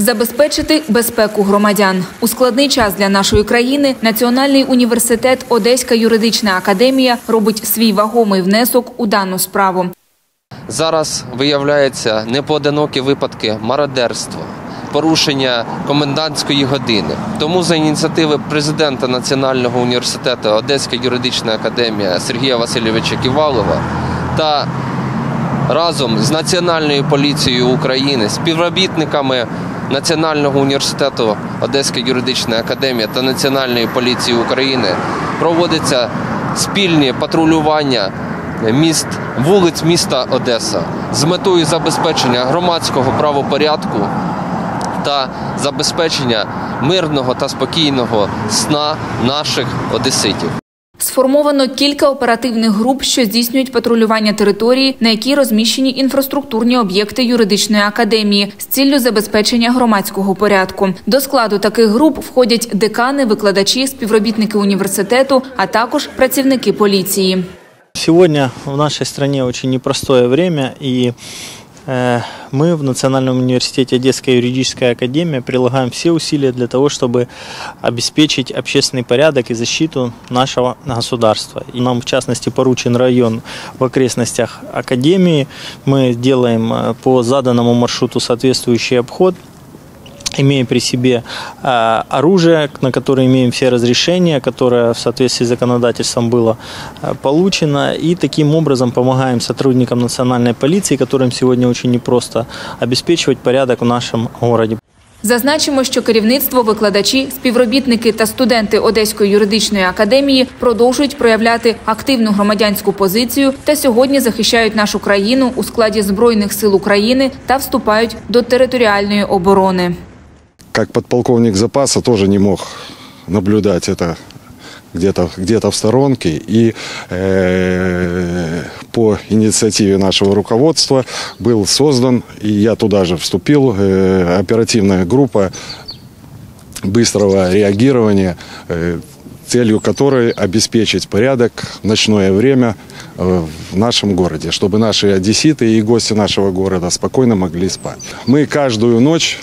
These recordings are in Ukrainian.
Забезпечити безпеку громадян у складний час для нашої країни Національний університет Одеська юридична академія робить свій вагомий внесок у дану справу. Зараз виявляються непоодинокі випадки мародерства, порушення комендантської години. Тому за ініціативи президента Національного університету Одеська юридична академія Сергія Васильовича Ківалова та разом з Національною поліцією України, співробітниками Національного університету Одеська юридична академія та Національної поліції України проводиться спільні патрулювання міст вулиць міста Одеса з метою забезпечення громадського правопорядку та забезпечення мирного та спокійного сна наших одеситів. Сформовано кілька оперативних груп, що здійснюють патрулювання території, на якій розміщені інфраструктурні об'єкти юридичної академії з ціллю забезпечення громадського порядку. До складу таких груп входять декани, викладачі, співробітники університету, а також працівники поліції. Сегодня в нашей стране очень непростое и э, мы в Национальном университете Одесская юридическая академия прилагаем все усилия для того, чтобы обеспечить общественный порядок и защиту нашего государства. И нам, в частности, поручен район в окрестностях академии. Мы делаем э, по заданному маршруту соответствующий обход – имея при себе э, оружие, на которое имеем все разрешения, которое в соответствии с законодательством было э, получено, и таким образом помогаем сотрудникам национальной полиции, которым сегодня очень непросто обеспечивать порядок в нашем городе. Зазначимо, що керівництво, викладачі, співробітники та студенти Одеської юридичної академії продовжують проявляти активну громадянську позицію та сьогодні захищають нашу країну у складі збройних сил України та вступають до територіальної оборони. Как подполковник запаса тоже не мог наблюдать это где-то где в сторонке. И э, по инициативе нашего руководства был создан, и я туда же вступил, э, оперативная группа быстрого реагирования, э, целью которой обеспечить порядок в ночное время э, в нашем городе, чтобы наши одесситы и гости нашего города спокойно могли спать. Мы каждую ночь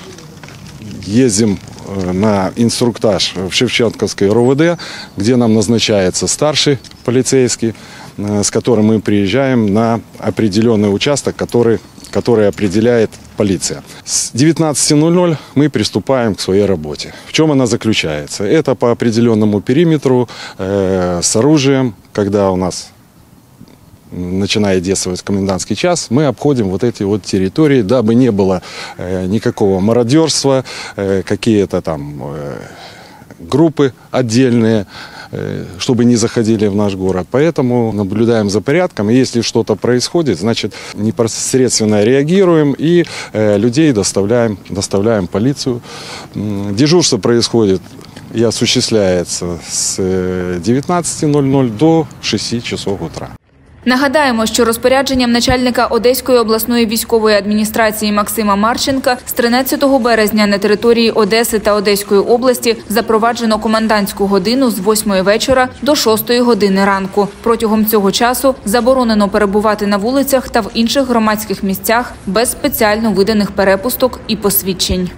ездим э, на инструктаж в Шевченковской РОВД, где нам назначается старший полицейский, э, с которым мы приезжаем на определенный участок, который, который определяет полиция. С 19.00 мы приступаем к своей работе. В чем она заключается? Это по определенному периметру э, с оружием, когда у нас начиная действовать комендантский час, мы обходим вот эти вот территории, дабы не было э, никакого мародерства, э, какие-то там э, группы отдельные, э, чтобы не заходили в наш город. Поэтому наблюдаем за порядком. И если что-то происходит, значит, непосредственно реагируем и э, людей доставляем, доставляем полицию. Дежурство происходит и осуществляется с э, 19.00 до 6 часов утра. Нагадаємо, що розпорядженням начальника Одеської обласної військової адміністрації Максима Марченка з 13 березня на території Одеси та Одеської області запроваджено комендантську годину з 8 вечора до 6 години ранку. Протягом цього часу заборонено перебувати на вулицях та в інших громадських місцях без спеціально виданих перепусток і посвідчень.